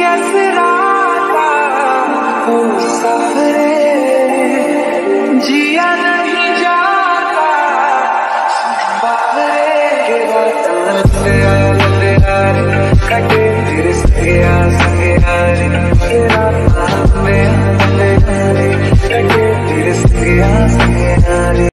कैसे राता सफरे? जिया नहीं जाता बाबरे के लंदे आया